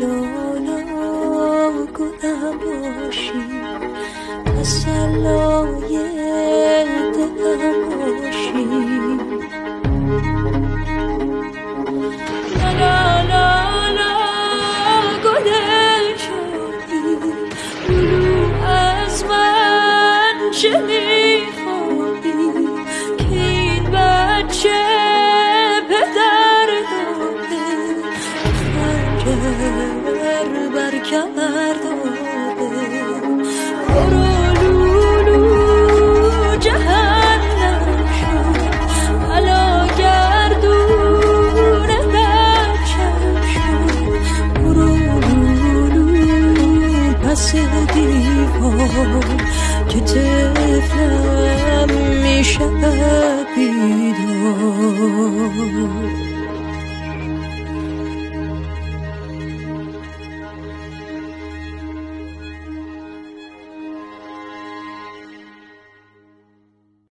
لالا گلم باشی تسلای دلم باشی چه میخوادی که این بچه کمر داده برو لولو جهنم. شد حالا گردون بچم شد برو لولو پس دیوار که طفلم میشه بیدار.